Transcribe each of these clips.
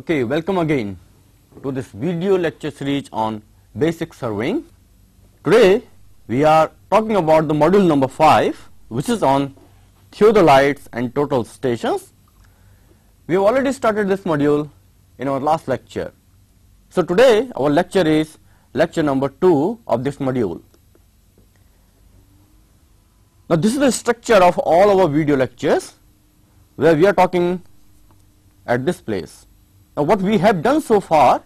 Okay, welcome again to this video lecture series on basic surveying. Today we are talking about the module number 5 which is on theodolites and total stations. We have already started this module in our last lecture. So today our lecture is lecture number 2 of this module. Now this is the structure of all our video lectures where we are talking at this place. Now what we have done so far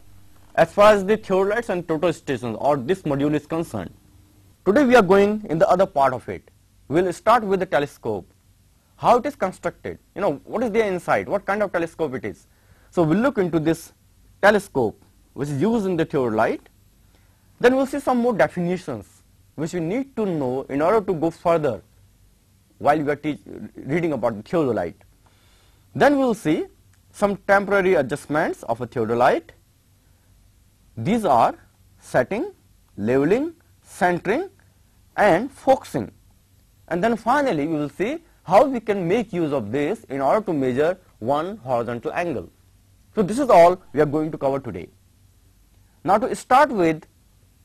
as far as the theodolites and total stations or this module is concerned. Today we are going in the other part of it. We will start with the telescope. How it is constructed, you know, what is there inside, what kind of telescope it is. So we will look into this telescope which is used in the theodolite. Then we will see some more definitions which we need to know in order to go further while we are reading about the theodolite. Then we will see some temporary adjustments of a theodolite. These are setting, leveling, centering and focusing. And then finally we will see how we can make use of this in order to measure one horizontal angle. So this is all we are going to cover today. Now to start with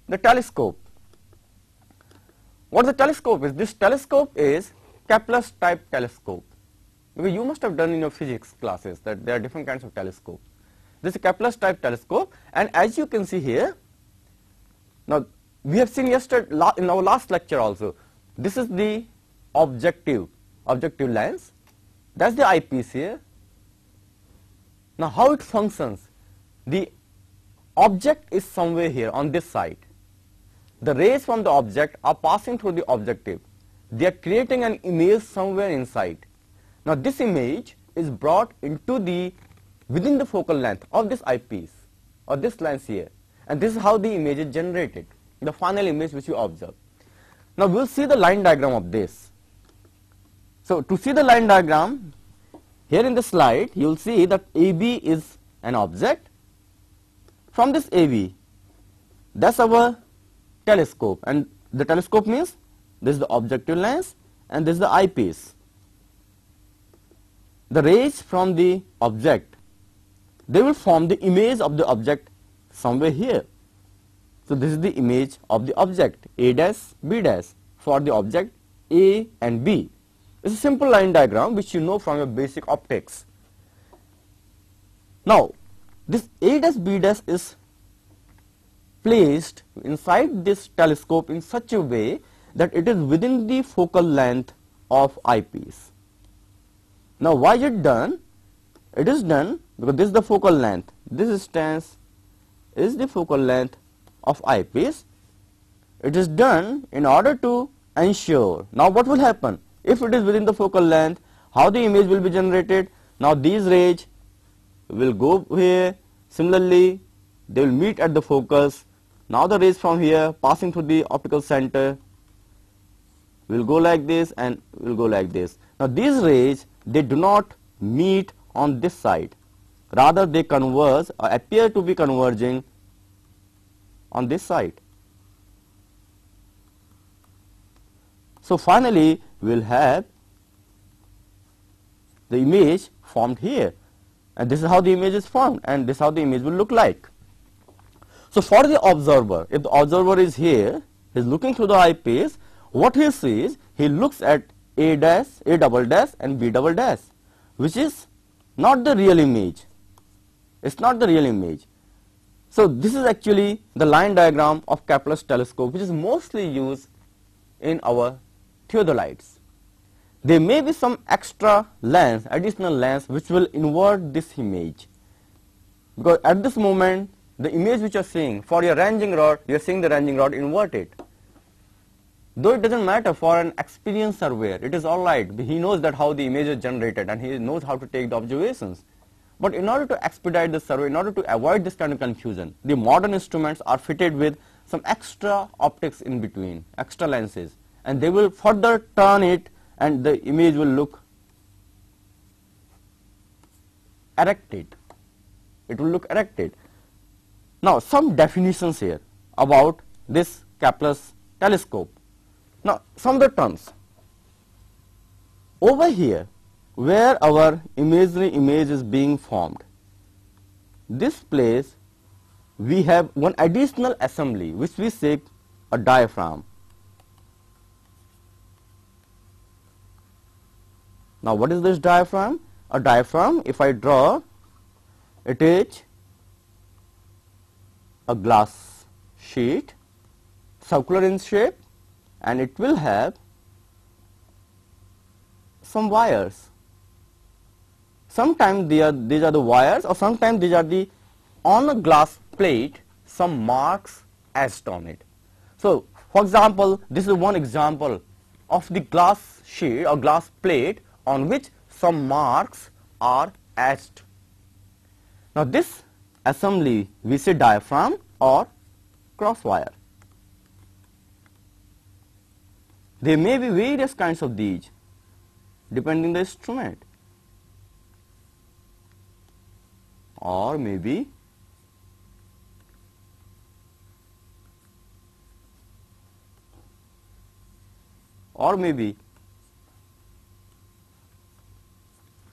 the telescope. What the telescope is? This telescope is Kepler's type telescope. Because you must have done in your physics classes that there are different kinds of telescopes. This is a Kepler's type telescope and as you can see here, now we have seen yesterday in our last lecture also, this is the objective, objective lens, that is the eyepiece here. Now how it functions, the object is somewhere here on this side. The rays from the object are passing through the objective. They are creating an image somewhere inside. Now this image is brought into the within the focal length of this eyepiece or this lens here and this is how the image is generated, the final image which you observe. Now we will see the line diagram of this. So to see the line diagram here in the slide you will see that AB is an object. From this AB that is our telescope and the telescope means this is the objective lens and this is the eyepiece. The rays from the object they will form the image of the object somewhere here. So this is the image of the object A dash B dash for the object A and B. It's a simple line diagram which you know from your basic optics. Now this A dash B dash is placed inside this telescope in such a way that it is within the focal length of eyepiece. Now why is it done? It is done because this is the focal length. This distance is the focal length of eyepiece. It is done in order to ensure. Now what will happen? If it is within the focal length, how the image will be generated? Now these rays will go here. Similarly, they will meet at the focus. Now the rays from here passing through the optical center will go like this and will go like this. Now these rays they do not meet on this side rather they converge or appear to be converging on this side. So finally we will have the image formed here and this is how the image is formed and this is how the image will look like. So for the observer, if the observer is here, he is looking through the eyepiece, what he sees, he looks at A dash, A double dash and B double dash, which is not the real image. It's not the real image. So this is actually the line diagram of Kepler's telescope, which is mostly used in our theodolites. There may be some extra lens, additional lens, which will invert this image. Because at this moment, the image which you are seeing for your ranging rod, you are seeing the ranging rod inverted. Though it doesn't matter for an experienced surveyor, it is alright. He knows that how the image is generated and he knows how to take the observations. But in order to expedite the survey, in order to avoid this kind of confusion, the modern instruments are fitted with some extra optics in between, extra lenses, and they will further turn it and the image will look erected. It will look erected. Now, some definitions here about this Kepler's telescope. Now, some of the terms. Over here, where our imaginary image is being formed, this place we have one additional assembly which we say a diaphragm. Now what is this diaphragm? A diaphragm if I draw it is a glass sheet circular in shape and it will have some wires. Sometimes they are, these are the wires or sometimes these are the on a glass plate some marks etched on it. So for example, this is one example of the glass sheet or glass plate on which some marks are etched. Now this assembly we say diaphragm or cross wire. There may be various kinds of these depending the instrument. Or maybe or maybe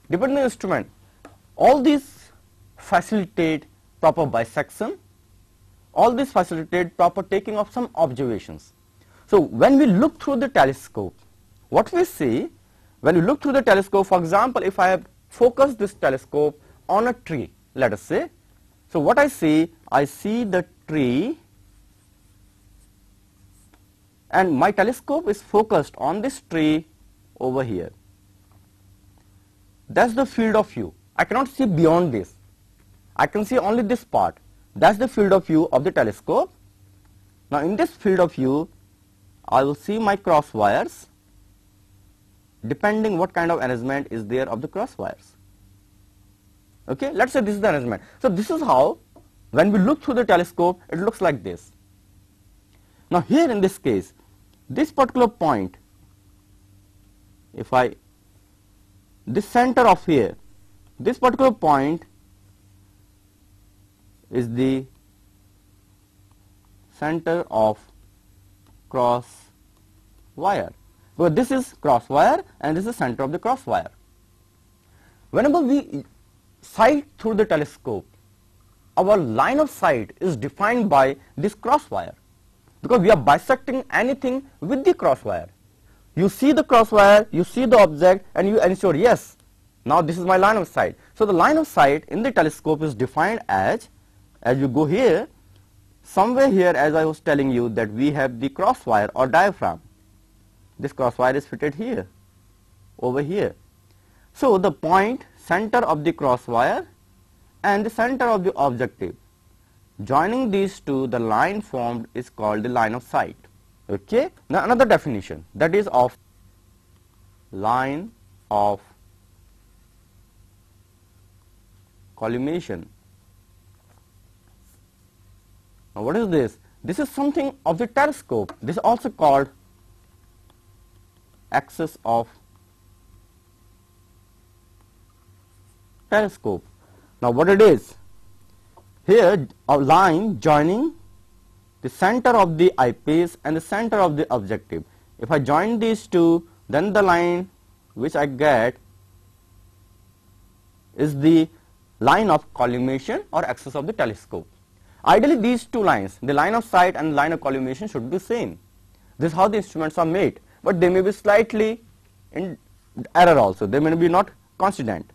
depending on the instrument all these facilitate proper bisection all these facilitate proper taking of some observations so when we look through the telescope what we see when we look through the telescope for example if I have focused this telescope on a tree let us say so what I see I see the tree and my telescope is focused on this tree over here. That's the field of view. I cannot see beyond this. I can see only this part. That's the field of view of the telescope. Now in this field of view, I will see my cross wires depending what kind of arrangement is there of the cross wires. Okay, let's say this is the arrangement. So this is how when we look through the telescope, it looks like this. Now here in this case, this particular point, if I, this center of here, this particular point is the center of cross wire. Because this is cross wire and this is center of the cross wire. Whenever we sight through the telescope, our line of sight is defined by this cross wire because we are bisecting anything with the cross wire. You see the cross wire, you see the object and you ensure yes, now this is my line of sight. So the line of sight in the telescope is defined as, as you go here, somewhere here as I was telling you that we have the cross wire or diaphragm. This cross wire is fitted here, over here. So the point center of the cross wire and the center of the objective Joining these two, the line formed is called the line of sight. Okay. Now another definition that is of line of collimation. Now what is this? This is something of the telescope. This is also called axis of telescope. Now what it is? Here a line joining the center of the eyepiece and the center of the objective. If I join these two then the line which I get is the line of collimation or axis of the telescope. Ideally these two lines, the line of sight and line of collimation should be same. This is how the instruments are made, but they may be slightly in error also, they may be not constant.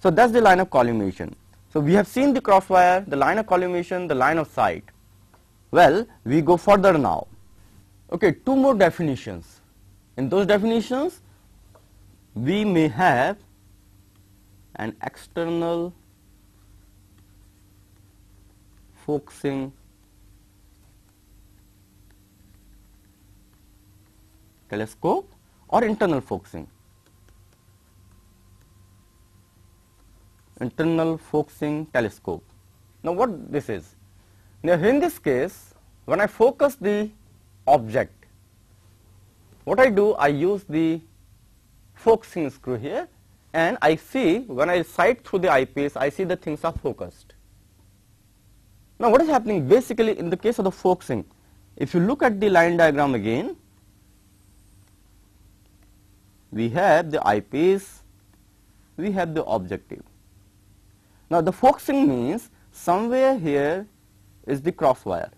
So that's the line of collimation. So we have seen the cross wire, the line of collimation, the line of sight. Well, we go further now. Okay, two more definitions. In those definitions, we may have an external focusing telescope or internal focusing. internal focusing telescope. Now what this is? Now in this case, when I focus the object, what I do, I use the focusing screw here and I see when I sight through the eyepiece, I see the things are focused. Now what is happening basically in the case of the focusing, if you look at the line diagram again, we have the eyepiece, we have the objective. Now the focusing means somewhere here is the cross wire.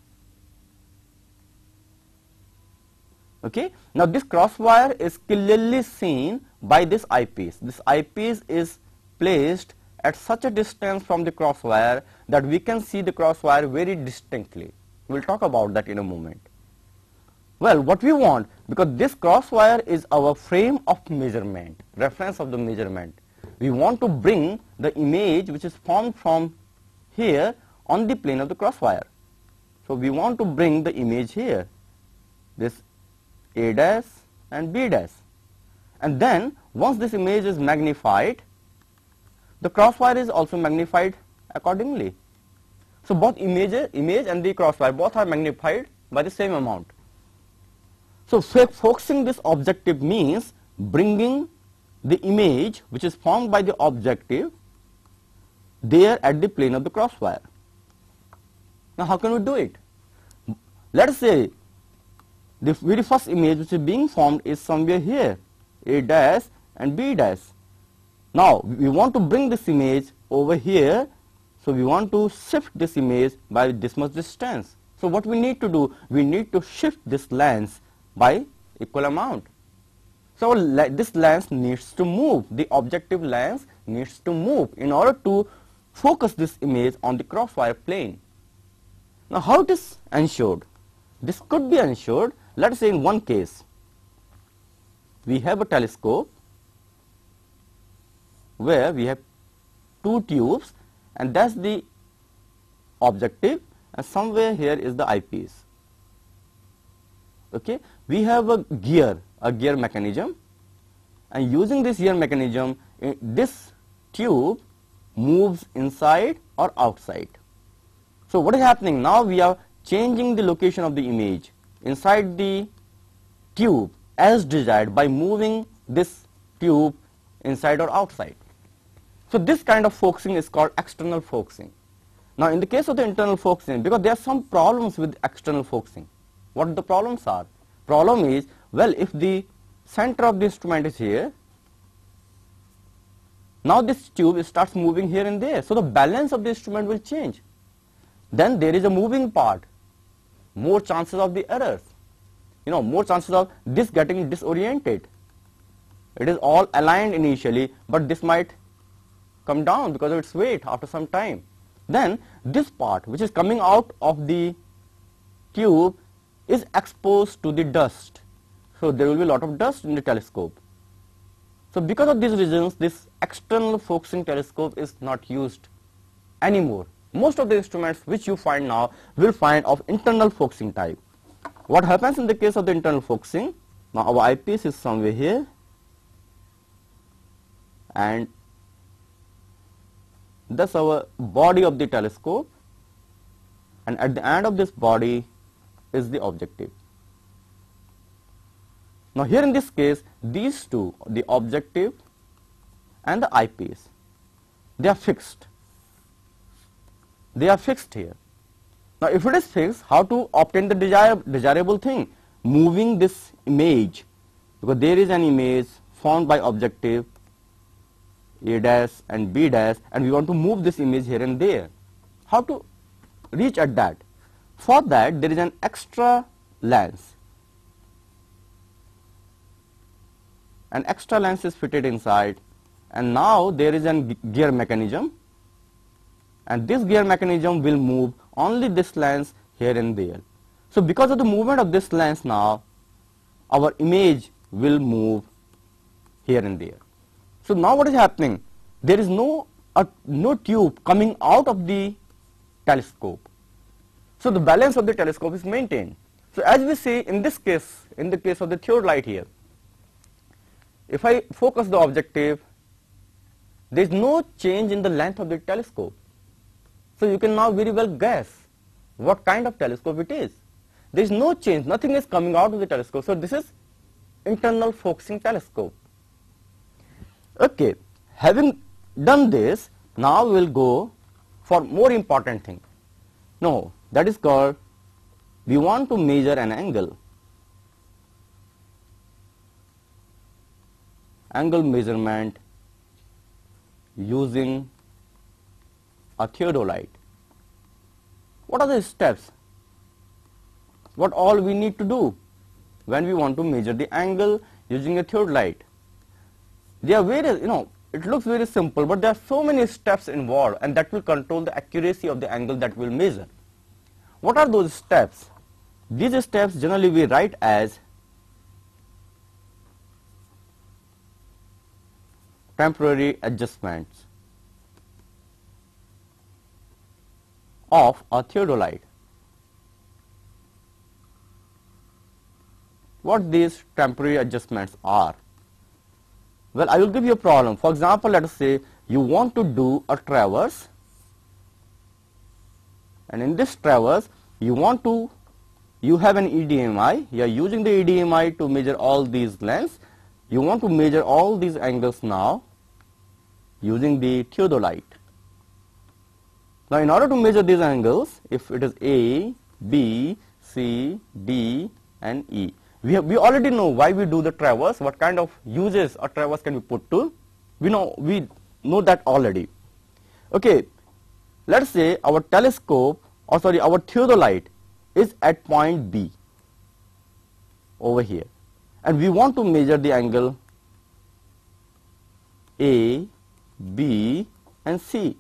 Okay. Now this cross wire is clearly seen by this eyepiece. This eyepiece is placed at such a distance from the cross wire that we can see the cross wire very distinctly. We will talk about that in a moment. Well, what we want, because this cross wire is our frame of measurement, reference of the measurement. We want to bring the image which is formed from here on the plane of the cross wire. So, we want to bring the image here, this A dash and B dash. And then once this image is magnified, the cross wire is also magnified accordingly. So, both image, image and the cross wire both are magnified by the same amount. So, focusing this objective means bringing the image which is formed by the objective there at the plane of the cross wire. Now, how can we do it? Let us say the very first image which is being formed is somewhere here, A dash and B dash. Now, we want to bring this image over here, so we want to shift this image by this much distance. So, what we need to do? We need to shift this lens by equal amount. So, this lens needs to move, the objective lens needs to move in order to focus this image on the crosswire plane. Now, how it is ensured? This could be ensured, let us say in one case, we have a telescope where we have two tubes and that is the objective and somewhere here is the eyepiece. Okay? We have a gear a gear mechanism and using this gear mechanism eh, this tube moves inside or outside. So what is happening? Now we are changing the location of the image inside the tube as desired by moving this tube inside or outside so this kind of focusing is called external focusing now in the case of the internal focusing because there are some problems with external focusing what the problems are? Problem is, well, if the center of the instrument is here, now this tube starts moving here and there. So the balance of the instrument will change. Then there is a moving part, more chances of the errors. You know, more chances of this getting disoriented. It is all aligned initially, but this might come down because of its weight after some time. Then this part which is coming out of the tube is exposed to the dust. So there will be a lot of dust in the telescope. So because of these reasons, this external focusing telescope is not used anymore. Most of the instruments which you find now will find of internal focusing type. What happens in the case of the internal focusing? Now our eyepiece is somewhere here and thus our body of the telescope and at the end of this body is the objective. Now here in this case these two the objective and the eyepiece they are fixed. They are fixed here. Now if it is fixed how to obtain the desire, desirable thing moving this image because there is an image formed by objective A dash and B dash and we want to move this image here and there. How to reach at that? For that there is an extra lens. An extra lens is fitted inside and now there is a gear mechanism and this gear mechanism will move only this lens here and there. So because of the movement of this lens now our image will move here and there. So now what is happening? There is no, uh, no tube coming out of the telescope. So the balance of the telescope is maintained. So as we see in this case, in the case of the theodolite here, if I focus the objective, there is no change in the length of the telescope. So you can now very well guess what kind of telescope it is. There is no change, nothing is coming out of the telescope. So this is internal focusing telescope. Okay, having done this, now we will go for more important thing. No, that is called we want to measure an angle. Angle measurement using a theodolite. What are the steps? What all we need to do when we want to measure the angle using a theodolite? There are various, you know, it looks very simple, but there are so many steps involved and that will control the accuracy of the angle that we'll measure. What are those steps? These steps generally we write as temporary adjustments of a theodolite. What these temporary adjustments are? Well, I will give you a problem. For example, let us say you want to do a traverse and in this traverse you want to you have an EDMI, you are using the EDMI to measure all these lengths. You want to measure all these angles now using the theodolite. Now, in order to measure these angles, if it is A, B, C, D and E, we, have, we already know why we do the traverse, what kind of uses a traverse can be put to. We know, we know that already. Okay, let us say our telescope or sorry our theodolite is at point B over here and we want to measure the angle A, B and C.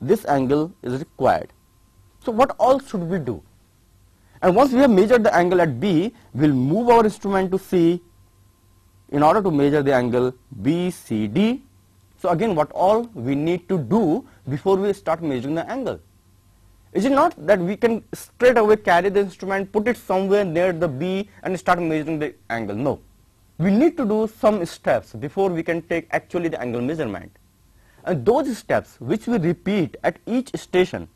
This angle is required. So what all should we do? And once we have measured the angle at B, we will move our instrument to C in order to measure the angle BCD. So again what all we need to do before we start measuring the angle? Is it not that we can straight away carry the instrument, put it somewhere near the B and start measuring the angle? No we need to do some steps before we can take actually the angle measurement. And those steps which we repeat at each station,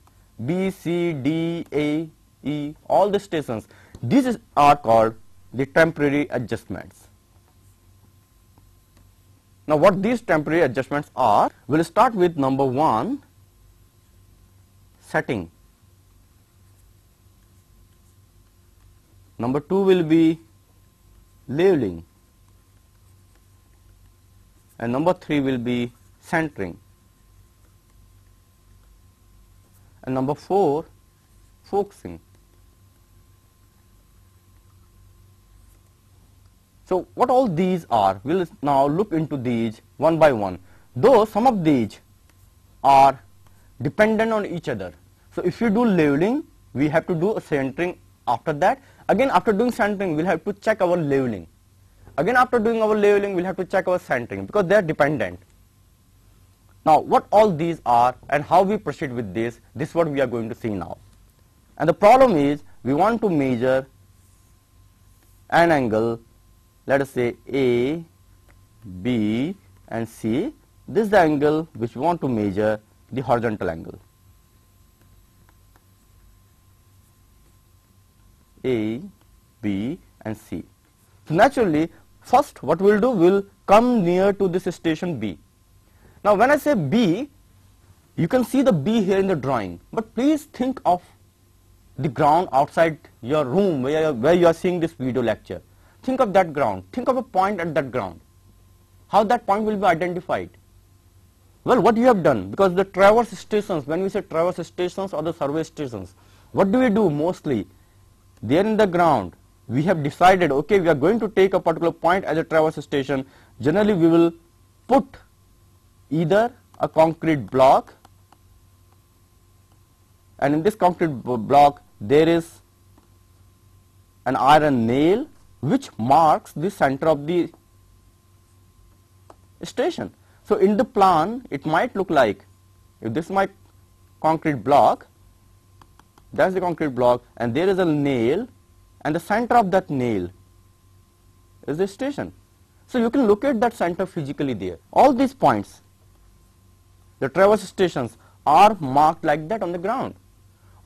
B, C, D, A, E, all the stations, these are called the temporary adjustments. Now what these temporary adjustments are, we'll start with number one, setting. Number two will be leveling and number 3 will be centering and number 4 focusing. So what all these are, we will now look into these one by one. Though some of these are dependent on each other. So if you do leveling, we have to do a centering after that. Again after doing centering, we will have to check our leveling. Again after doing our leveling, we'll have to check our centering because they are dependent. Now what all these are and how we proceed with this, this is what we are going to see now. And the problem is we want to measure an angle, let us say A, B and C. This is the angle which we want to measure the horizontal angle. A, B and C. So naturally First what we will do, we will come near to this station B. Now when I say B, you can see the B here in the drawing, but please think of the ground outside your room where, where you are seeing this video lecture. Think of that ground, think of a point at that ground. How that point will be identified? Well, what you have done, because the traverse stations, when we say traverse stations or the survey stations, what do we do mostly? There in the ground, we have decided okay we are going to take a particular point as a traverse station generally we will put either a concrete block and in this concrete block there is an iron nail which marks the center of the station. So in the plan it might look like if this is my concrete block that's the concrete block and there is a nail and the center of that nail is the station. So you can locate that center physically there. All these points, the traverse stations are marked like that on the ground.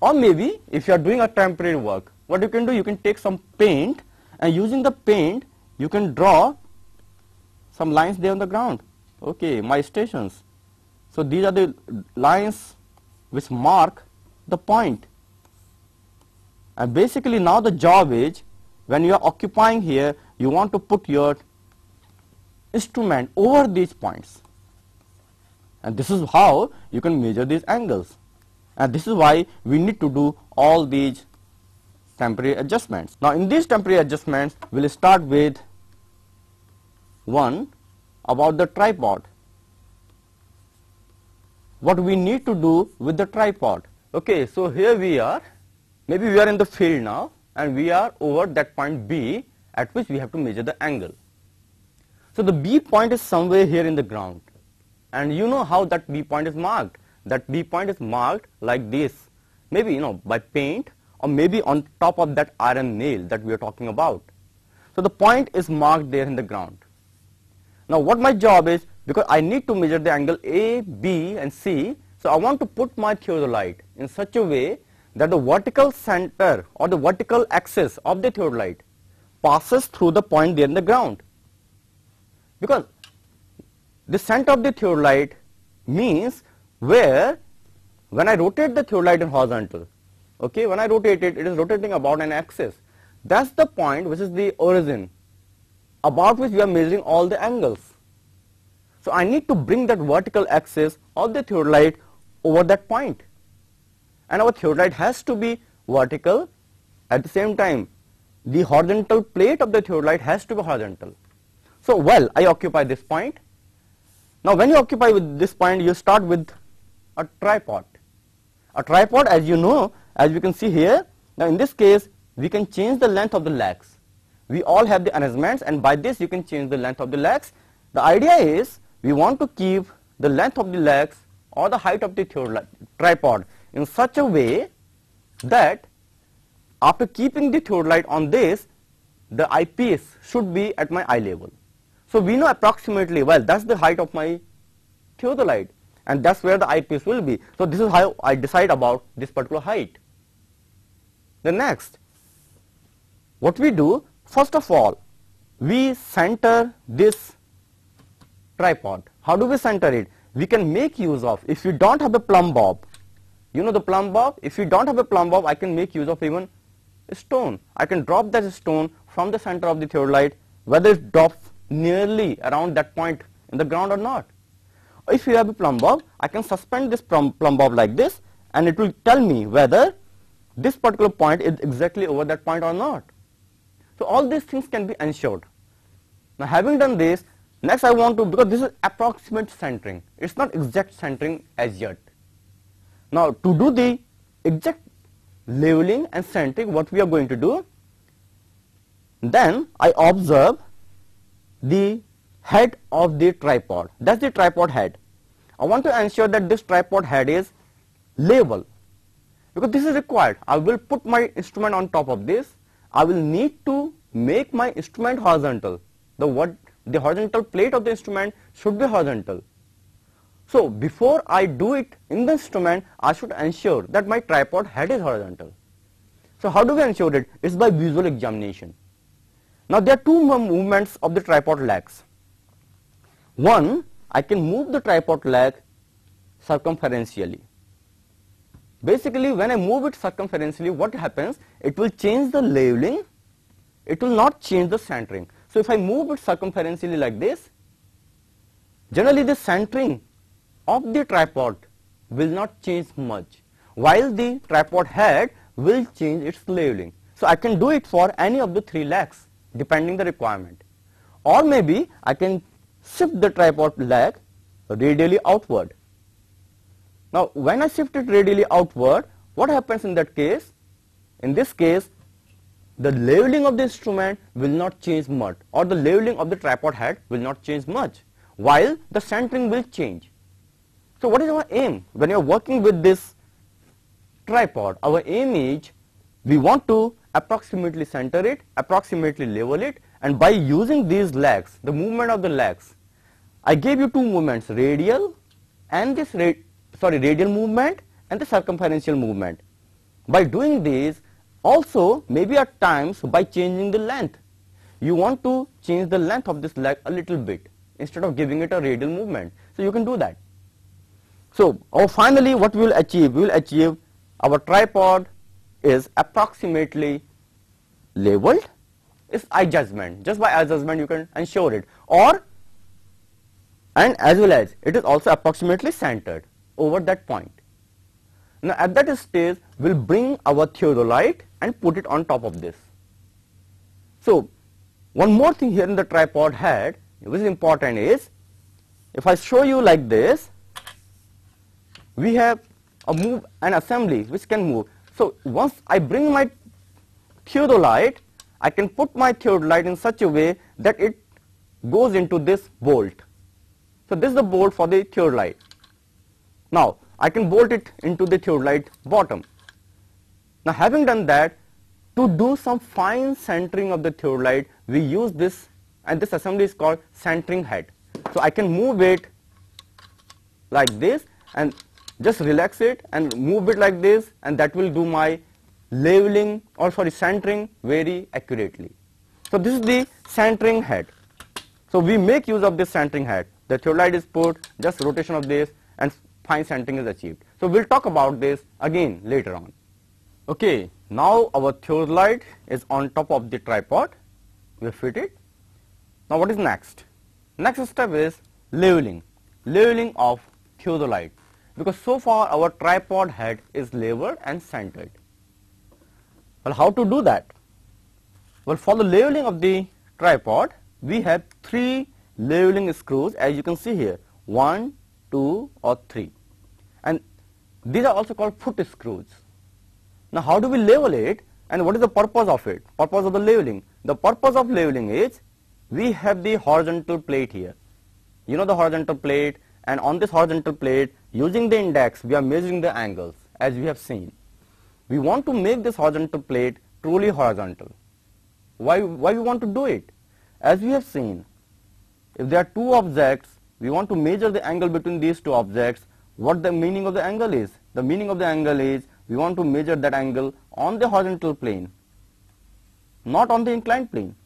Or maybe if you are doing a temporary work, what you can do, you can take some paint and using the paint, you can draw some lines there on the ground. Okay, my stations. So these are the lines which mark the point and basically now the job is when you are occupying here you want to put your instrument over these points And this is how you can measure these angles. And this is why we need to do all these temporary adjustments. Now in these temporary adjustments, we'll start with one about the tripod. What we need to do with the tripod. Okay, so here we are. Maybe we are in the field now and we are over that point B at which we have to measure the angle. So the B point is somewhere here in the ground and you know how that B point is marked. That B point is marked like this, maybe you know by paint or maybe on top of that iron nail that we are talking about. So the point is marked there in the ground. Now what my job is, because I need to measure the angle A, B and C, so I want to put my theodolite in such a way that the vertical center or the vertical axis of the theodolite passes through the point there in the ground. Because the center of the theodolite means where when I rotate the theodolite in horizontal, okay, when I rotate it, it is rotating about an axis. That's the point which is the origin about which we are measuring all the angles. So I need to bring that vertical axis of the theodolite over that point. And our theodolite has to be vertical at the same time. The horizontal plate of the theodolite has to be horizontal. So well, I occupy this point. Now when you occupy with this point, you start with a tripod. A tripod as you know, as we can see here, now in this case we can change the length of the legs. We all have the arrangements and by this you can change the length of the legs. The idea is we want to keep the length of the legs or the height of the tripod in such a way that after keeping the theodolite on this, the eyepiece should be at my eye level. So we know approximately, well, that's the height of my theodolite and that's where the eyepiece will be. So this is how I decide about this particular height. The next, what we do, first of all, we center this tripod. How do we center it? We can make use of, if you don't have a plumb bob, you know the plumb bob, if you don't have a plumb bob, I can make use of even a stone. I can drop that stone from the center of the theodolite, whether it drops nearly around that point in the ground or not. If you have a plumb bob, I can suspend this plumb bob like this and it will tell me whether this particular point is exactly over that point or not. So all these things can be ensured. Now having done this, next I want to, because this is approximate centering, it's not exact centering as yet. Now to do the exact leveling and centering, what we are going to do, then I observe the head of the tripod. That's the tripod head. I want to ensure that this tripod head is level because this is required. I will put my instrument on top of this. I will need to make my instrument horizontal. The what the horizontal plate of the instrument should be horizontal. So before I do it in the instrument, I should ensure that my tripod head is horizontal. So how do we ensure it? It's by visual examination. Now there are two movements of the tripod legs. One, I can move the tripod leg circumferentially. Basically, when I move it circumferentially, what happens? It will change the leveling. It will not change the centering. So if I move it circumferentially like this, generally the centering of the tripod will not change much, while the tripod head will change its leveling. So I can do it for any of the three legs depending the requirement. Or maybe I can shift the tripod leg radially outward. Now when I shift it radially outward, what happens in that case? In this case, the leveling of the instrument will not change much or the leveling of the tripod head will not change much while the centering will change. So what is our aim when you are working with this tripod? Our aim is we want to approximately center it, approximately level it and by using these legs, the movement of the legs, I gave you two movements, radial and this sorry radial movement and the circumferential movement. By doing this, also maybe at times by changing the length, you want to change the length of this leg a little bit instead of giving it a radial movement. So you can do that. So oh, finally what we will achieve, we will achieve our tripod is approximately leveled is eye judgment. Just by eye judgment you can ensure it. Or and as well as it is also approximately centered over that point. Now at that stage we'll bring our theodolite and put it on top of this. So one more thing here in the tripod head which is important is if I show you like this we have a move an assembly which can move. So once I bring my theodolite I can put my theodolite in such a way that it goes into this bolt. So this is the bolt for the theodolite. Now I can bolt it into the theodolite bottom. Now having done that, to do some fine centering of the theodolite, we use this and this assembly is called centering head. So I can move it like this and just relax it and move it like this and that will do my leveling or sorry centering very accurately. So this is the centering head. So we make use of this centering head. The theodolite is put, just rotation of this and fine centering is achieved. So we'll talk about this again later on. Okay, now our theodolite is on top of the tripod. We fit it. Now what is next? Next step is leveling. Leveling of theodolite because so far our tripod head is leveled and centered. Well, how to do that? Well, for the leveling of the tripod, we have three leveling screws as you can see here, one, two or three. And these are also called foot screws. Now, how do we level it and what is the purpose of it? Purpose of the leveling. The purpose of leveling is we have the horizontal plate here. You know the horizontal plate and on this horizontal plate using the index we are measuring the angles as we have seen. We want to make this horizontal plate truly horizontal. Why, why we want to do it? As we have seen, if there are two objects, we want to measure the angle between these two objects, what the meaning of the angle is? The meaning of the angle is we want to measure that angle on the horizontal plane, not on the inclined plane.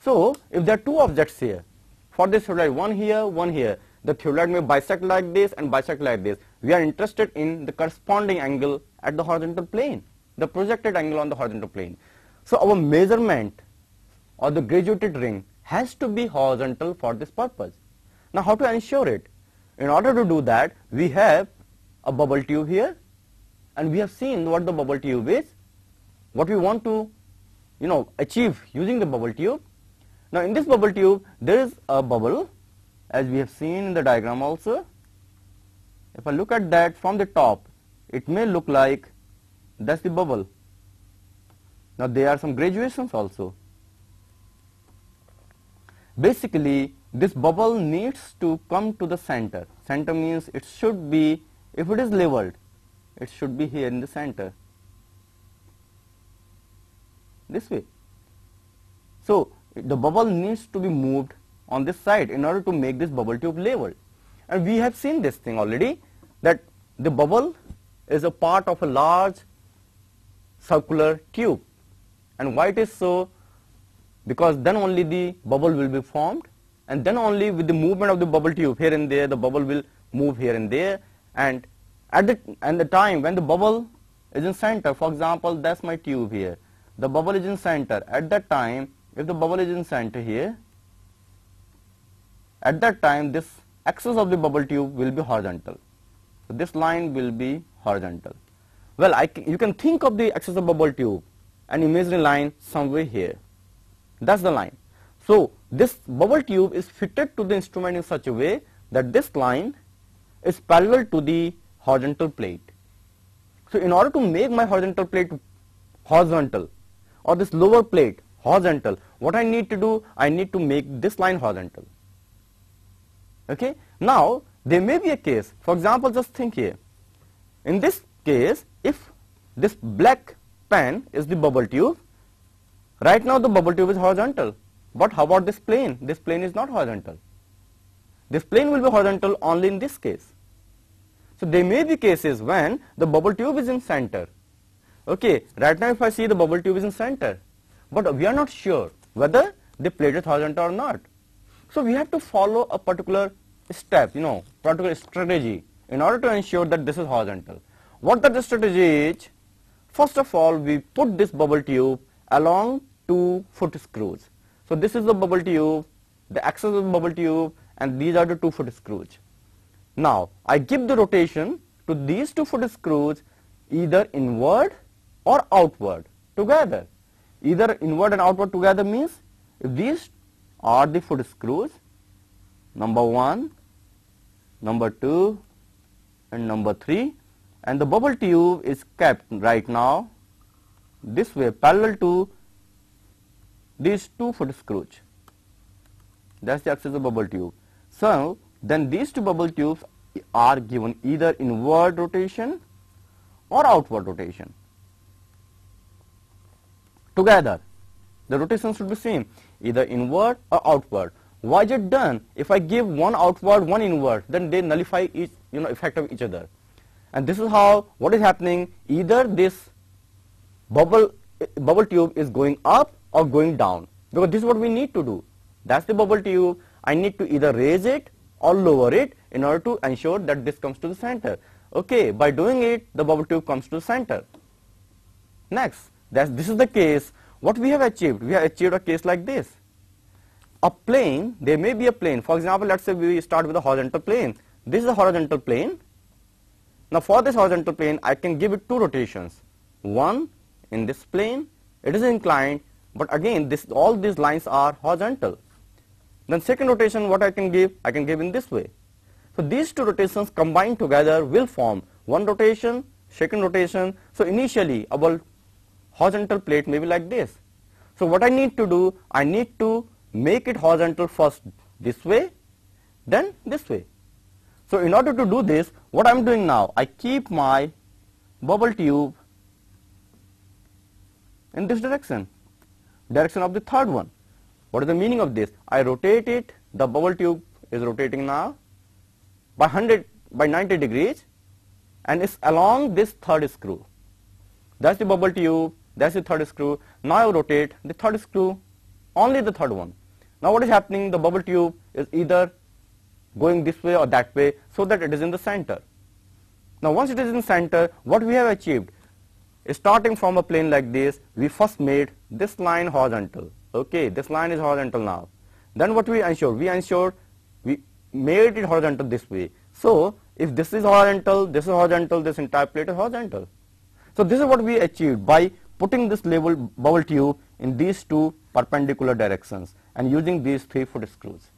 So, if there are two objects here, for this theodolite, one here, one here, the theodolite may bisect like this and bisect like this. We are interested in the corresponding angle at the horizontal plane, the projected angle on the horizontal plane. So our measurement or the graduated ring has to be horizontal for this purpose. Now how to ensure it? In order to do that, we have a bubble tube here and we have seen what the bubble tube is, what we want to you know achieve using the bubble tube. Now in this bubble tube, there is a bubble as we have seen in the diagram also. If I look at that from the top, it may look like that's the bubble. Now there are some graduations also. Basically, this bubble needs to come to the center. Center means it should be, if it is leveled, it should be here in the center. This way. So, the bubble needs to be moved on this side in order to make this bubble tube level. And we have seen this thing already that the bubble is a part of a large circular tube. And why it is so? Because then only the bubble will be formed and then only with the movement of the bubble tube here and there the bubble will move here and there and at the, and the time when the bubble is in center for example that's my tube here the bubble is in center at that time if the bubble is in center here at that time this axis of the bubble tube will be horizontal. So this line will be horizontal. Well, I you can think of the axis of bubble tube, an imaginary line somewhere here. That's the line. So this bubble tube is fitted to the instrument in such a way that this line is parallel to the horizontal plate. So in order to make my horizontal plate horizontal or this lower plate horizontal, what I need to do, I need to make this line horizontal. Okay. Now, there may be a case, for example, just think here. In this case, if this black pen is the bubble tube, right now the bubble tube is horizontal. But how about this plane? This plane is not horizontal. This plane will be horizontal only in this case. So there may be cases when the bubble tube is in center. Okay, right now if I see the bubble tube is in center, but we are not sure whether the plate is horizontal or not. So we have to follow a particular step, you know, particular strategy in order to ensure that this is horizontal. What that strategy is, first of all, we put this bubble tube along two foot screws. So this is the bubble tube, the axis of the bubble tube and these are the two foot screws. Now I give the rotation to these two foot screws either inward or outward together. Either inward and outward together means these are the foot screws number 1, number 2 and number 3 and the bubble tube is kept right now this way parallel to these two foot screws. That is the axis of bubble tube. So, then these two bubble tubes are given either inward rotation or outward rotation. Together, the rotation should be same, either inward or outward. Why is it done? If I give one outward, one inward, then they nullify each, you know, effect of each other. And this is how, what is happening, either this bubble, bubble tube is going up or going down, because this is what we need to do. That's the bubble tube. I need to either raise it or lower it in order to ensure that this comes to the center. Okay, by doing it, the bubble tube comes to the center. Next, that this is the case. What we have achieved? We have achieved a case like this. A plane, there may be a plane. For example, let's say we start with a horizontal plane. This is a horizontal plane. Now for this horizontal plane, I can give it two rotations. One in this plane, it is inclined, but again, this all these lines are horizontal. Then second rotation, what I can give? I can give in this way. So these two rotations combined together will form one rotation, second rotation. So initially, our horizontal plate may be like this. So what I need to do, I need to make it horizontal first this way, then this way. So in order to do this, what I am doing now, I keep my bubble tube in this direction, direction of the third one. What is the meaning of this? I rotate it, the bubble tube is rotating now by 100 by 90 degrees and it's along this third screw. That's the bubble tube, that's the third screw. Now I rotate the third screw, only the third one. Now what is happening? The bubble tube is either going this way or that way so that it is in the center. Now once it is in center, what we have achieved? Starting from a plane like this, we first made this line horizontal. Okay, this line is horizontal now. Then what we ensure? We ensure we made it horizontal this way. So if this is horizontal, this is horizontal, this entire plate is horizontal. So this is what we achieved by putting this level bubble tube in these two perpendicular directions and using these three foot screws.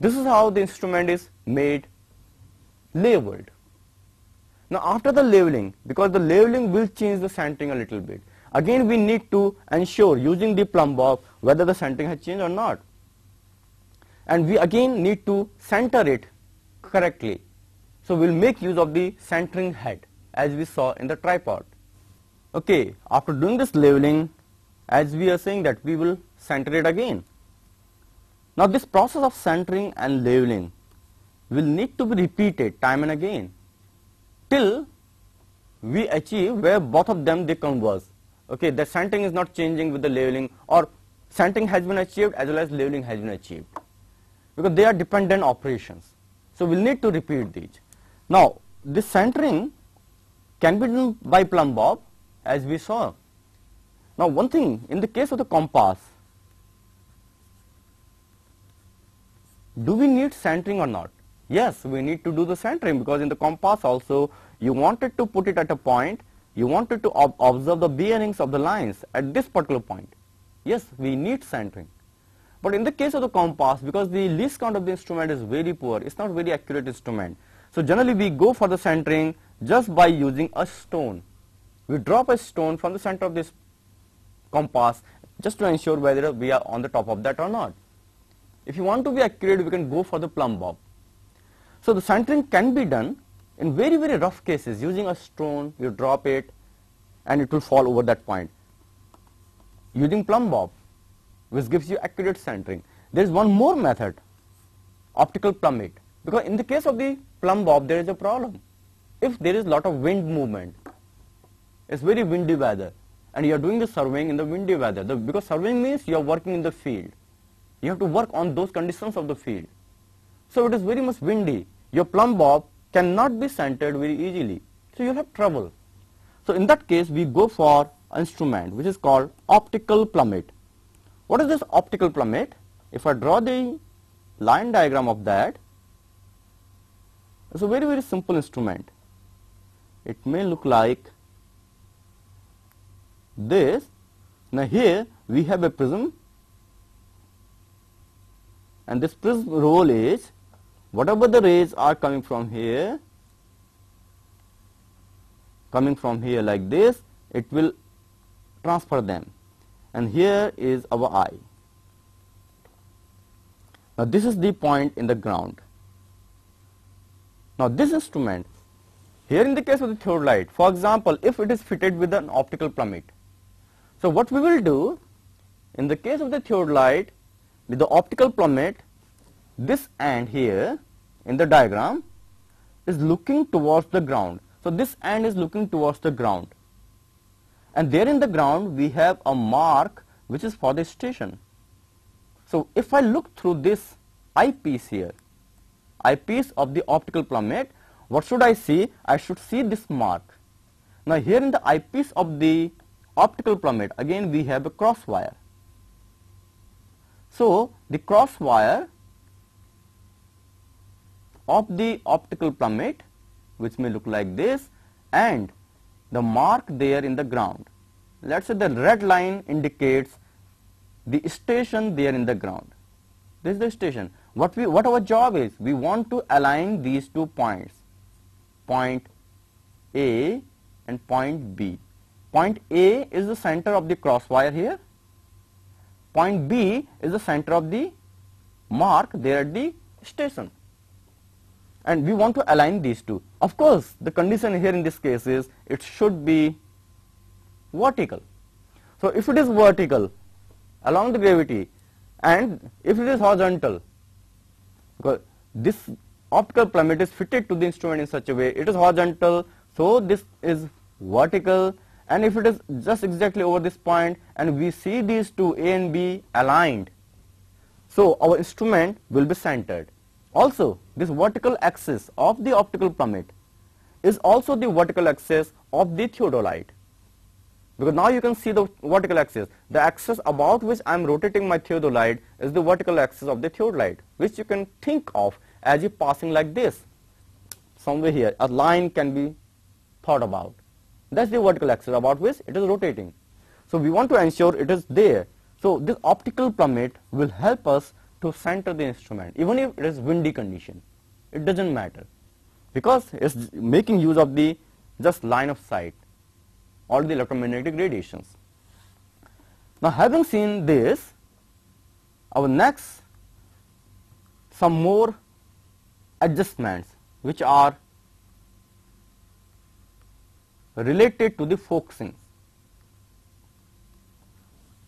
This is how the instrument is made leveled. Now after the leveling, because the leveling will change the centering a little bit, again we need to ensure using the plumb bob whether the centering has changed or not. And we again need to center it correctly. So we'll make use of the centering head as we saw in the tripod. Okay, after doing this leveling, as we are saying that we will center it again. Now this process of centering and leveling will need to be repeated time and again till we achieve where both of them they converge. Okay, the centering is not changing with the leveling or centering has been achieved as well as leveling has been achieved because they are dependent operations. So we'll need to repeat these. Now this centering can be done by plumb bob as we saw. Now one thing in the case of the compass do we need centering or not? Yes, we need to do the centering because in the compass also you wanted to put it at a point, you wanted to ob observe the bearings of the lines at this particular point. Yes, we need centering. But in the case of the compass, because the least count of the instrument is very poor, it's not very accurate instrument. So generally we go for the centering just by using a stone. We drop a stone from the center of this compass just to ensure whether we are on the top of that or not. If you want to be accurate, we can go for the plumb bob. So the centering can be done in very, very rough cases using a stone, you drop it and it will fall over that point. Using plumb bob, which gives you accurate centering. There is one more method, optical plummet. Because in the case of the plumb bob, there is a problem. If there is lot of wind movement, it's very windy weather, and you are doing the surveying in the windy weather. The, because surveying means you are working in the field. You have to work on those conditions of the field. So it is very much windy. Your plumb bob cannot be centered very easily. So you will have trouble. So in that case, we go for instrument which is called optical plummet. What is this optical plummet? If I draw the line diagram of that. It's a very very simple instrument. It may look like this. Now here we have a prism and this prism role is whatever the rays are coming from here coming from here like this it will transfer them and here is our eye. Now this is the point in the ground. Now this instrument here in the case of the theodolite for example if it is fitted with an optical plummet. So what we will do in the case of the theodolite with the optical plummet this end here in the diagram is looking towards the ground. So this end is looking towards the ground and there in the ground we have a mark which is for the station. So if I look through this eyepiece here, eyepiece of the optical plummet, what should I see? I should see this mark. Now here in the eyepiece of the optical plummet again we have a cross wire. So the cross wire of the optical plummet which may look like this and the mark there in the ground. Let us say the red line indicates the station there in the ground. This is the station. What we what our job is? We want to align these two points, point A and point B. Point A is the center of the cross wire here. Point B is the center of the mark there at the station and we want to align these two. Of course, the condition here in this case is it should be vertical. So, if it is vertical along the gravity and if it is horizontal, because this optical plummet is fitted to the instrument in such a way, it is horizontal, so this is vertical and if it is just exactly over this point and we see these two A and B aligned, so our instrument will be centered. Also, this vertical axis of the optical plummet is also the vertical axis of the theodolite. Because now you can see the vertical axis. The axis about which I am rotating my theodolite is the vertical axis of the theodolite, which you can think of as if passing like this. Somewhere here, a line can be thought about. That's the vertical axis about which it is rotating. So we want to ensure it is there. So this optical plummet will help us to center the instrument even if it is windy condition it does not matter because it is making use of the just line of sight or the electromagnetic radiations. Now having seen this our next some more adjustments which are related to the focusing.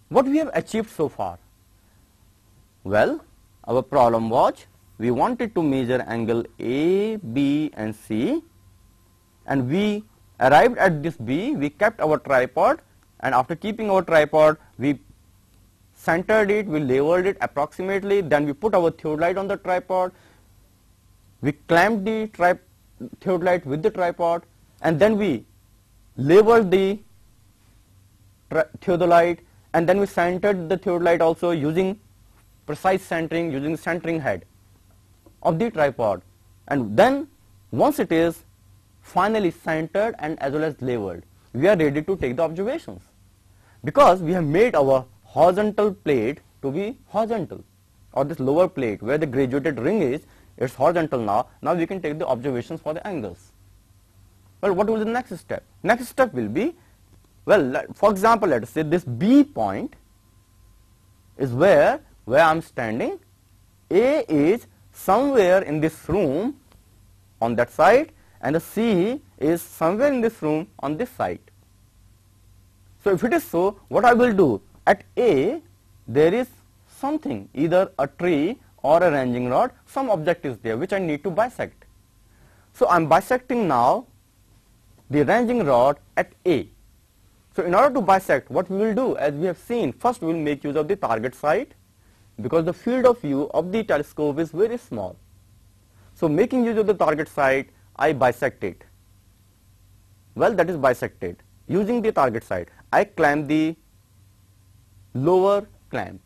What we have achieved so far? Well, our problem was we wanted to measure angle A, B and C. And we arrived at this B, we kept our tripod. And after keeping our tripod we centered it, we leveled it approximately, then we put our theodolite on the tripod, we clamped the theodolite with the tripod. And then we leveled the theodolite and then we centered the theodolite also using precise centering using centering head of the tripod. And then once it is finally centered and as well as leveled we are ready to take the observations. Because we have made our horizontal plate to be horizontal or this lower plate where the graduated ring is it's horizontal now. Now we can take the observations for the angles. Well what will be the next step? Next step will be well for example let us say this B point is where where I am standing, A is somewhere in this room on that side and the C is somewhere in this room on this side. So if it is so, what I will do? At A, there is something, either a tree or a ranging rod, some object is there which I need to bisect. So I am bisecting now the ranging rod at A. So in order to bisect, what we will do, as we have seen, first we will make use of the target sight because the field of view of the telescope is very small. So making use of the target sight, I bisect it. Well, that is bisected. Using the target sight, I clamp the lower clamp.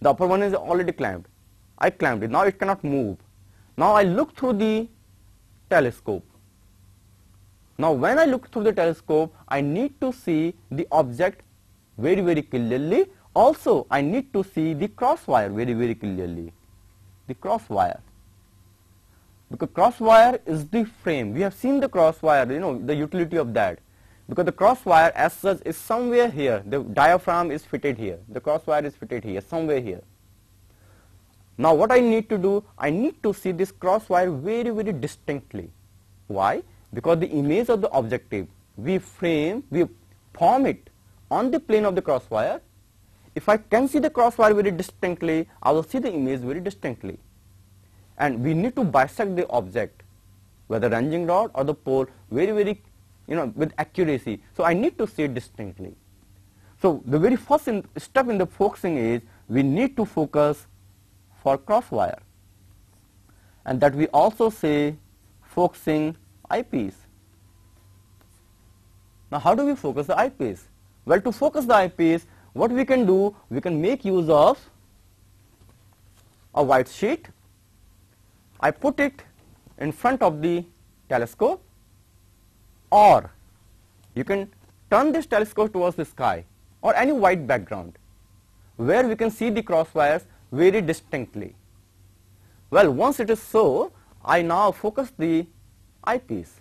The upper one is already clamped. I clamped it. Now it cannot move. Now I look through the telescope. Now when I look through the telescope, I need to see the object very very clearly. Also, I need to see the cross wire very very clearly. The cross wire. Because cross wire is the frame. We have seen the cross wire, you know, the utility of that. Because the cross wire as such is somewhere here. The diaphragm is fitted here. The cross wire is fitted here, somewhere here. Now what I need to do, I need to see this cross wire very very distinctly. Why? Because the image of the objective, we frame, we form it on the plane of the cross wire. If I can see the cross wire very distinctly, I will see the image very distinctly. And we need to bisect the object, whether ranging rod or the pole, very very, you know, with accuracy. So I need to see it distinctly. So the very first in step in the focusing is we need to focus for cross wire and that we also say focusing eyepiece. Now how do we focus the eyepiece? Well to focus the eyepiece what we can do we can make use of a white sheet. I put it in front of the telescope or you can turn this telescope towards the sky or any white background where we can see the cross wires very distinctly. Well, once it is so, I now focus the eyepiece.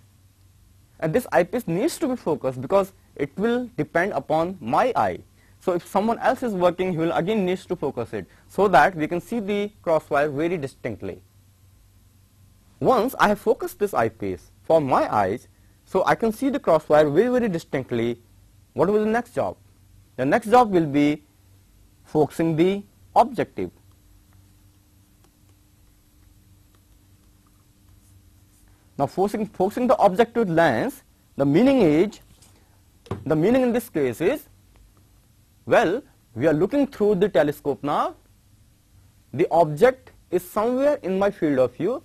And this eyepiece needs to be focused because it will depend upon my eye. So if someone else is working, he will again needs to focus it so that we can see the crosswire very distinctly. Once I have focused this eyepiece for my eyes, so I can see the crosswire very very distinctly, what will the next job? The next job will be focusing the objective. Now focusing, focusing the objective lens, the meaning is, the meaning in this case is, well, we are looking through the telescope now, the object is somewhere in my field of view,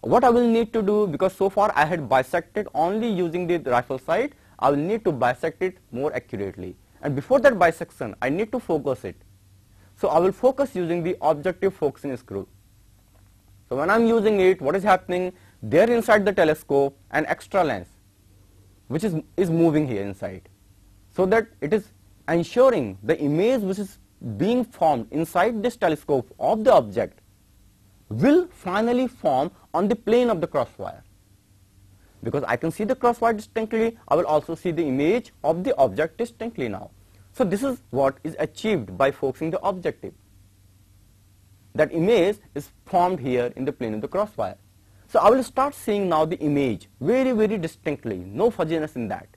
what I will need to do, because so far I had bisected only using the rifle sight, I will need to bisect it more accurately. And before that bisection, I need to focus it. So I will focus using the objective focusing screw. So when I am using it, what is happening? There inside the telescope an extra lens which is, is moving here inside. So that it is ensuring the image which is being formed inside this telescope of the object will finally form on the plane of the crosswire. Because I can see the crosswire distinctly, I will also see the image of the object distinctly now. So this is what is achieved by focusing the objective. That image is formed here in the plane of the crosswire. So I will start seeing now the image very very distinctly, no fuzziness in that.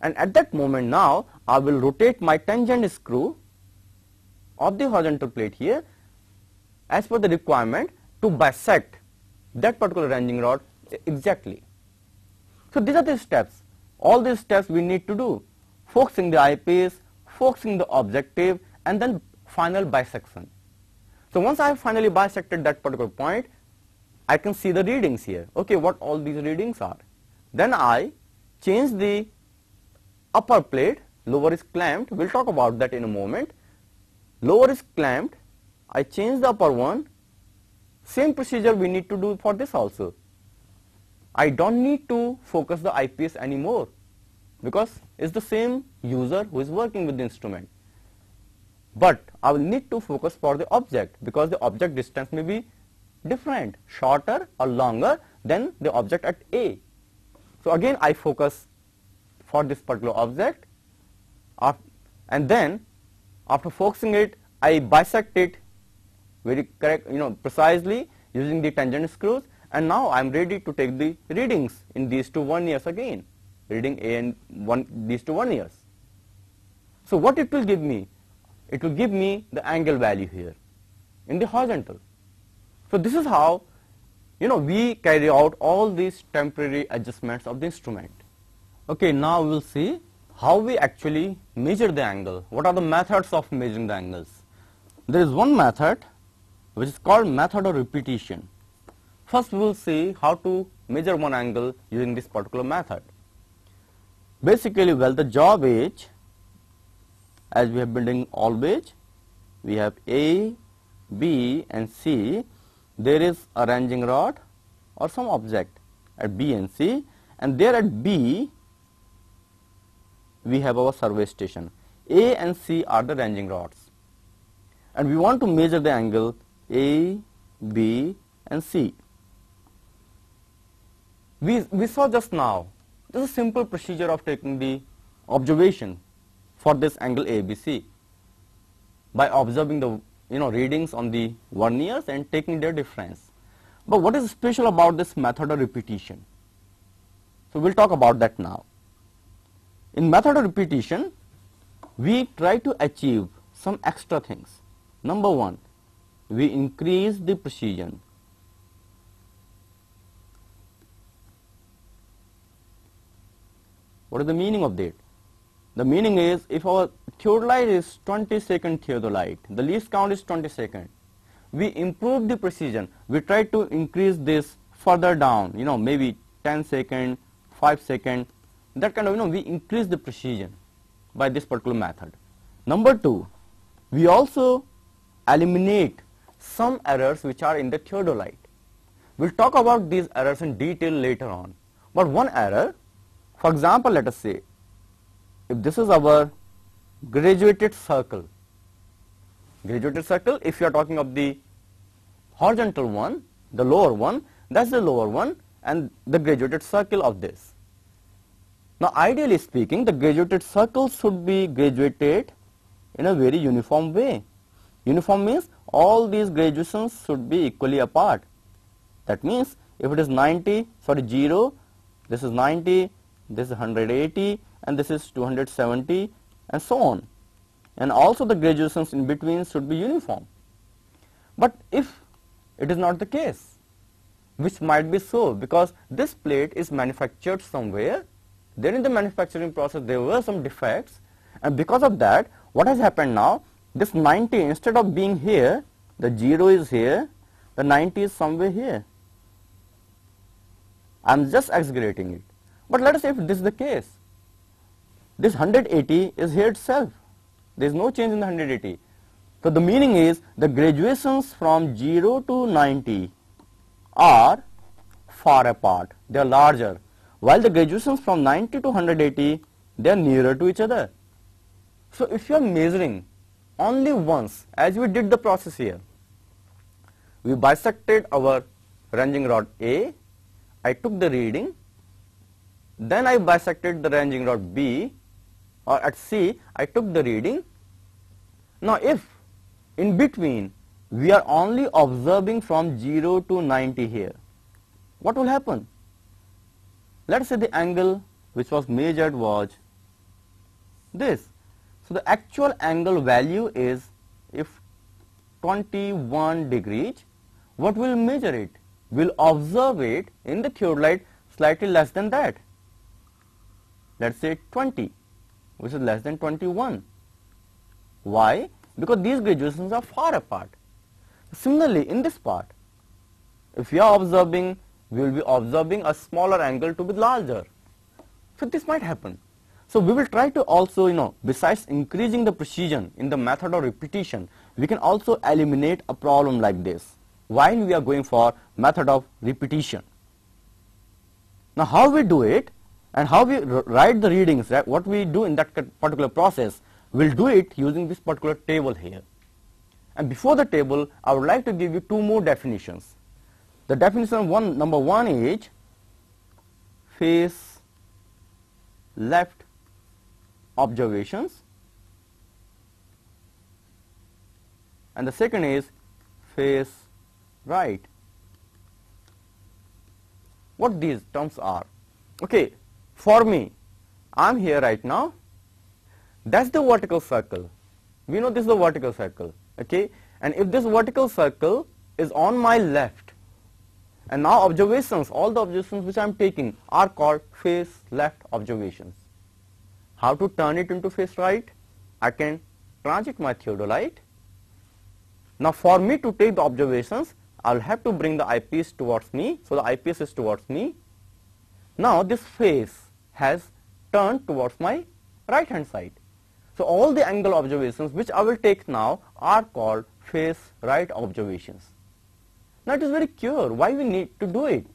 And at that moment now I will rotate my tangent screw of the horizontal plate here as per the requirement to bisect that particular ranging rod exactly. So these are the steps. All these steps we need to do. Focusing the eyepiece, focusing the objective and then final bisection. So once I have finally bisected that particular point, I can see the readings here. Okay, what all these readings are. Then I change the upper plate, lower is clamped, we will talk about that in a moment. Lower is clamped, I change the upper one, same procedure we need to do for this also. I don't need to focus the eyepiece anymore because it's the same user who is working with the instrument. But I will need to focus for the object because the object distance may be different, shorter or longer than the object at A. So again I focus for this particular object and then after focusing it I bisect it very correct you know precisely using the tangent screws and now I am ready to take the readings in these two verniers again reading A and one, these two verniers. So what it will give me? It will give me the angle value here in the horizontal. So this is how you know we carry out all these temporary adjustments of the instrument. Okay, now we will see how we actually measure the angle. What are the methods of measuring the angles? There is one method which is called method of repetition. First we will see how to measure one angle using this particular method. Basically, well, the jaw is, as we have been doing always, we have A, B and C, there is a ranging rod or some object at B and C and there at B we have our survey station. A and C are the ranging rods and we want to measure the angle A, B and C. We, we saw just now, this is a simple procedure of taking the observation for this angle ABC by observing the you know readings on the verniers and taking their difference. But what is special about this method of repetition? So we'll talk about that now. In method of repetition, we try to achieve some extra things. Number one, we increase the precision. What is the meaning of that? The meaning is if our theodolite is 20 second theodolite, the least count is 20 second. We improve the precision. We try to increase this further down, you know, maybe 10 second, 5 second, that kind of, you know, we increase the precision by this particular method. Number two, we also eliminate some errors which are in the theodolite. We'll talk about these errors in detail later on. But one error, for example, let us say if this is our graduated circle, graduated circle, if you are talking of the horizontal one, the lower one, that's the lower one and the graduated circle of this. Now ideally speaking, the graduated circles should be graduated in a very uniform way. Uniform means all these graduations should be equally apart. That means if it is 90, sorry 0, this is 90, this is 180, and this is 270 and so on. And also the graduations in between should be uniform. But if it is not the case, which might be so because this plate is manufactured somewhere, then in the manufacturing process there were some defects and because of that what has happened now, this 90 instead of being here, the 0 is here, the 90 is somewhere here. I am just exaggerating it. But let us say if this is the case, this 180 is here itself. There is no change in the 180. So the meaning is the graduations from 0 to 90 are far apart. They are larger. While the graduations from 90 to 180, they are nearer to each other. So if you are measuring only once, as we did the process here, we bisected our ranging rod A, I took the reading, then I bisected the ranging rod B, or at C I took the reading. Now if in between we are only observing from 0 to 90 here, what will happen? Let us say the angle which was measured was this. So the actual angle value is if 21 degrees, what will measure it? We'll observe it in the theodolite slightly less than that. Let's say 20 which is less than 21. Why? Because these graduations are far apart. Similarly, in this part, if we are observing, we will be observing a smaller angle to be larger. So this might happen. So we will try to also, you know, besides increasing the precision in the method of repetition, we can also eliminate a problem like this while we are going for method of repetition. Now how we do it and how we write the readings, right, what we do in that particular process, we'll do it using this particular table here. And before the table, I would like to give you two more definitions. The definition one, number one is face left observations and the second is face right. What these terms are? Okay, for me, I'm here right now. That's the vertical circle. We know this is the vertical circle. Okay, and if this vertical circle is on my left, and now observations, all the observations which I'm taking are called face left observations. How to turn it into face right? I can transit my theodolite. Now for me to take the observations, I'll have to bring the eyepiece towards me. So the eyepiece is towards me. Now this face has turned towards my right hand side. So all the angle observations which I will take now are called face right observations. Now it is very clear why we need to do it.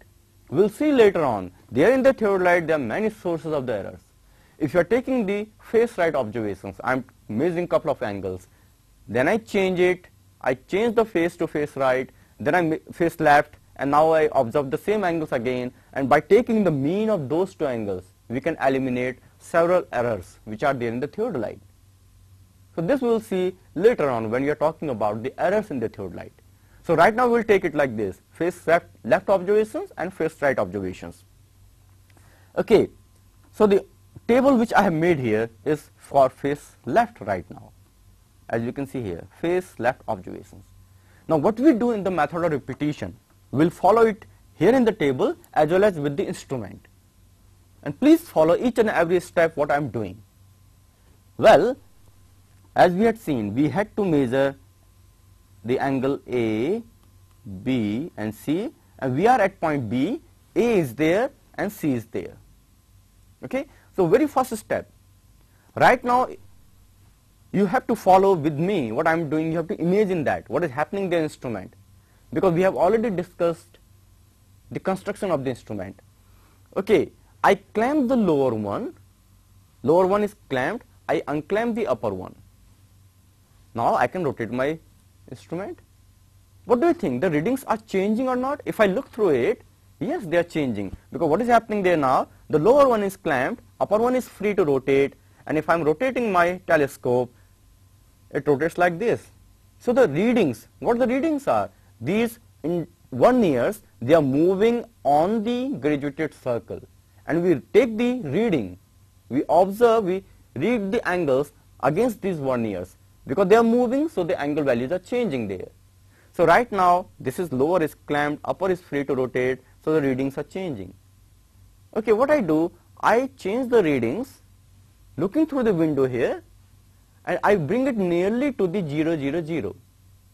We'll see later on. There in the theodolite there are many sources of the errors. If you are taking the face right observations, I am measuring couple of angles. Then I change it. I change the face to face right. Then I face left and now I observe the same angles again and by taking the mean of those two angles we can eliminate several errors which are there in the theodolite. So this we will see later on when we are talking about the errors in the theodolite. So right now we will take it like this, face left, left observations and face right observations. Okay, so the table which I have made here is for face left right now. As you can see here, face left observations. Now what we do in the method of repetition, we'll follow it here in the table as well as with the instrument. And please follow each and every step what I am doing. Well, as we had seen, we had to measure the angle A, B and C and we are at point B, A is there and C is there. Okay. So, very first step, right now you have to follow with me what I am doing, you have to imagine that, what is happening in the instrument because we have already discussed the construction of the instrument. Okay, I clamp the lower one, lower one is clamped, I unclamp the upper one. Now I can rotate my instrument. What do you think? The readings are changing or not? If I look through it, yes, they are changing because what is happening there now? The lower one is clamped, upper one is free to rotate, and if I am rotating my telescope, it rotates like this. So the readings, what the readings are? These in verniers, they are moving on the graduated circle, and we take the reading, we observe, we read the angles against these verniers because they are moving so the angle values are changing there. So right now this is lower is clamped, upper is free to rotate so the readings are changing. Okay, what I do, I change the readings looking through the window here and I bring it nearly to the 0, 0, 0.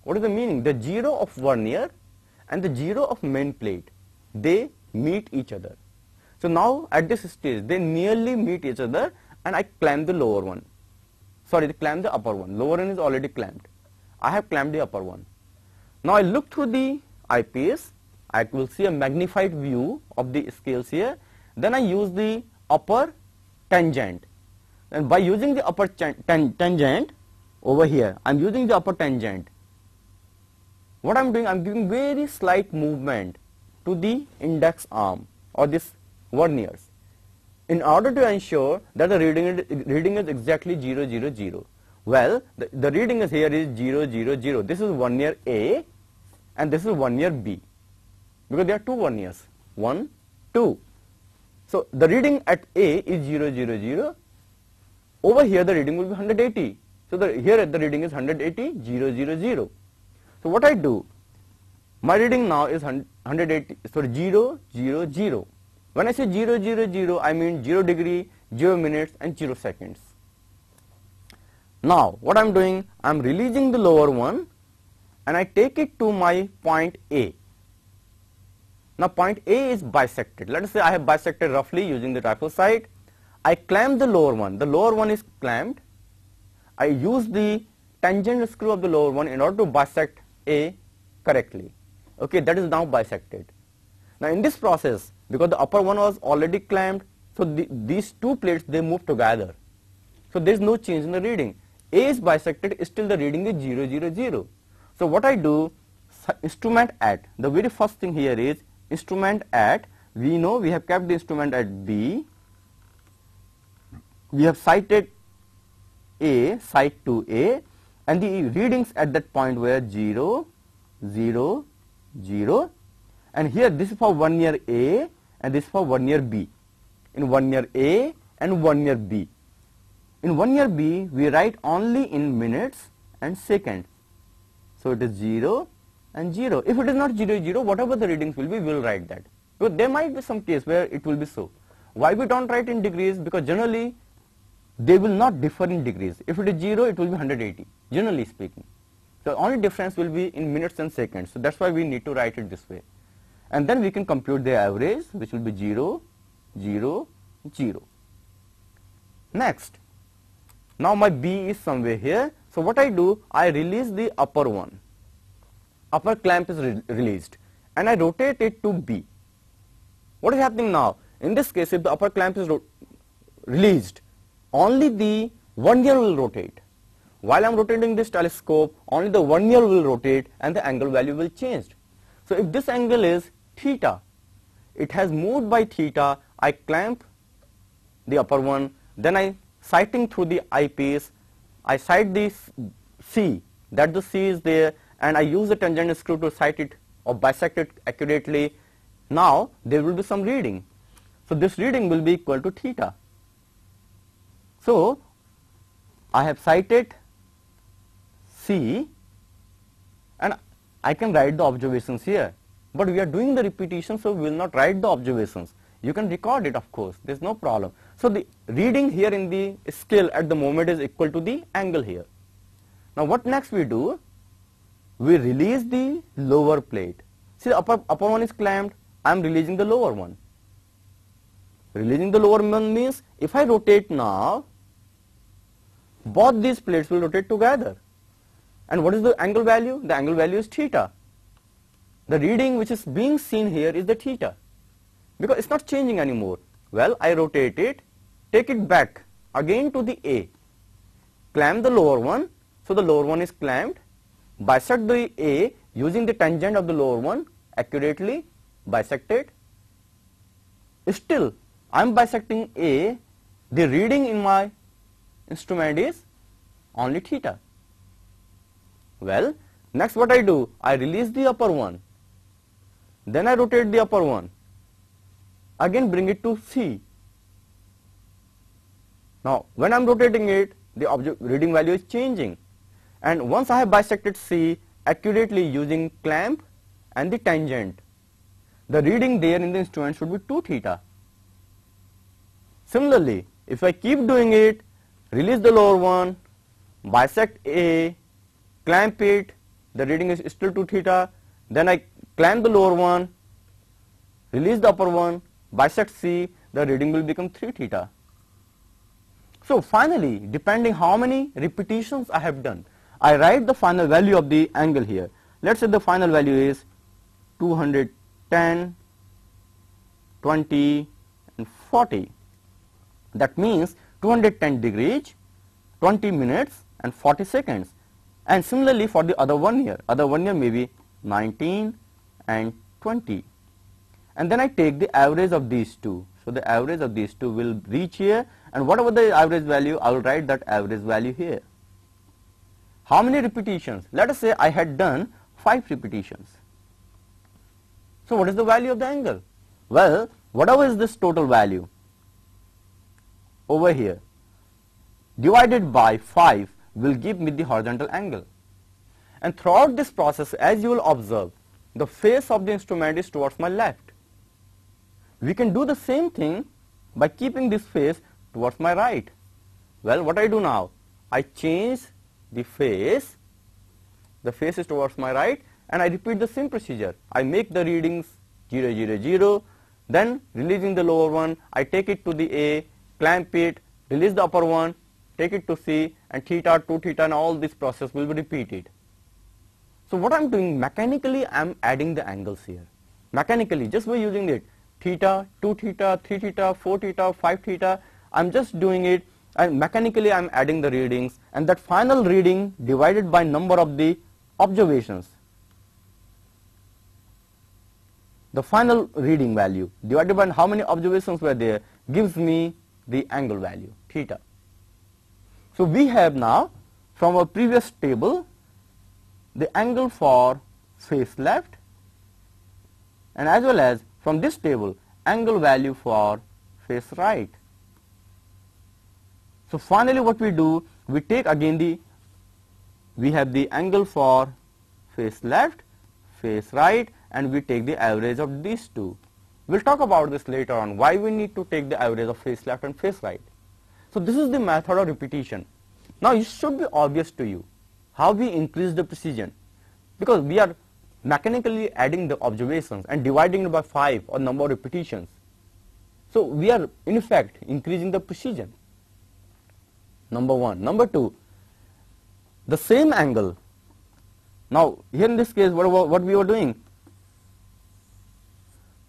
What is the meaning? The 0 of vernier and the 0 of main plate, they meet each other. So now at this stage, they nearly meet each other and I clamp the lower one sorry clamp the upper one. Lower one is already clamped I have clamped the upper one. Now I look through the eyepiece. I will see a magnified view of the scales here. Then I use the upper tangent. And by using the upper tangent over here I am using the upper tangent. What I am doing I am giving very slight movement to the index arm or this verniers in order to ensure that the reading is, reading is exactly 0, 0, 0. Well, the, the reading is here is 0, 0, 0. This is vernier A and this is vernier B because there are two verniers, 1, 2. So, the reading at A is 0, 0, 0. Over here the reading will be 180. So, the, here at the reading is 180, 0, 0, 0. So, what I do? My reading now is 180, sorry 0, 0, 0. When I say 0, 0, 0, I mean 0 degree, 0 minutes and 0 seconds. Now, what I am doing, I am releasing the lower one and I take it to my point A. Now, point A is bisected. Let us say I have bisected roughly using the sight. I clamp the lower one. The lower one is clamped. I use the tangent screw of the lower one in order to bisect A correctly. Okay, that is now bisected. Now, in this process, because the upper one was already clamped so the, these two plates they move together. So there is no change in the reading. A is bisected still the reading is 0 0 0 so what i do instrument at the very first thing here is instrument at we know we have kept the instrument at b. We have sighted a sight to a and the readings at that point were 0 0 0 and here this is for vernier a and this for vernier B. In vernier A and vernier B. In vernier B, we write only in minutes and seconds. So it is 0 and 0. If it is not 0, 0, whatever the readings will be, we will write that. But there might be some case where it will be so. Why we don't write in degrees? Because generally, they will not differ in degrees. If it is 0, it will be 180, generally speaking. So only difference will be in minutes and seconds. So that's why we need to write it this way and then we can compute the average which will be 0, 0, 0. Next, now my B is somewhere here. So what I do, I release the upper one. upper clamp is re released and I rotate it to B. What is happening now? In this case, if the upper clamp is released, only the vernier will rotate. While I am rotating this telescope, only the vernier will rotate and the angle value will change. So if this angle is theta, it has moved by theta, I clamp the upper one, then I sighting through the eyepiece, I sight the C, that the C is there and I use the tangent screw to sight it or bisect it accurately. Now there will be some reading. So this reading will be equal to theta. So I have sighted C and I can write the observations here. But we are doing the repetition so we will not write the observations. You can record it of course, there is no problem. So the reading here in the scale at the moment is equal to the angle here. Now what next we do? We release the lower plate. See the upper, upper one is clamped, I am releasing the lower one. Releasing the lower one means if I rotate now, both these plates will rotate together. And what is the angle value? The angle value is theta. The reading which is being seen here is the theta. Because it's not changing anymore. Well, I rotate it, take it back again to the A, clamp the lower one, so the lower one is clamped, bisect the A using the tangent of the lower one. Accurately bisected. Still, I am bisecting A, the reading in my instrument is only theta. Well, next what I do, I release the upper one, then I rotate the upper one, again bring it to C. Now, when I am rotating it, the object reading value is changing. And once I have bisected C accurately using clamp and the tangent, the reading there in the instrument should be 2 theta. Similarly, if I keep doing it, release the lower one, bisect A, clamp it, the reading is still 2 theta, then I clamp the lower one, release the upper one, bisect C, the reading will become 3 theta. So finally, depending how many repetitions I have done, I write the final value of the angle here. Let's say the final value is 210, 20 and 40. That means 210 degrees, 20 minutes and 40 seconds. And similarly for the other vernier, other vernier may be 19 and 20. And then I take the average of these two. So the average of these two will reach here and whatever the average value, I will write that average value here. How many repetitions? Let us say I had done 5 repetitions. So what is the value of the angle? Well, whatever is this total value over here divided by 5 will give me the horizontal angle. And throughout this process as you will observe the face of the instrument is towards my left. We can do the same thing by keeping this face towards my right. Well, what I do now? I change the face, the face is towards my right and I repeat the same procedure. I make the readings 0, 0, 0, then releasing the lower one, I take it to the A, clamp it, release the upper one, take it to C and theta, 2 theta and all this process will be repeated. So what I am doing mechanically I am adding the angles here. Mechanically just by using it theta, 2 theta, 3 theta, 4 theta, 5 theta I am just doing it and mechanically I am adding the readings and that final reading divided by number of the observations. The final reading value divided by how many observations were there gives me the angle value theta. So we have now from our previous table the angle for face left and as well as from this table angle value for face right. So finally what we do we take again the we have the angle for face left face right and we take the average of these two. We will talk about this later on why we need to take the average of face left and face right. So this is the method of repetition. Now it should be obvious to you how we increase the precision because we are mechanically adding the observations and dividing it by 5 or number of repetitions. So we are in effect increasing the precision number 1. Number 2 the same angle Now, here in this case, what, what we were doing?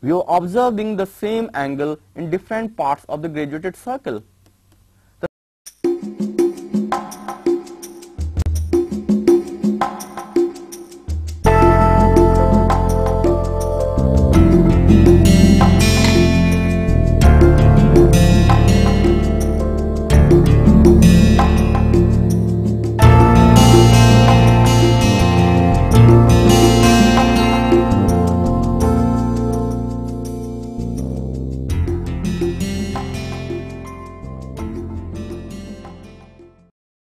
We were observing the same angle in different parts of the graduated circle.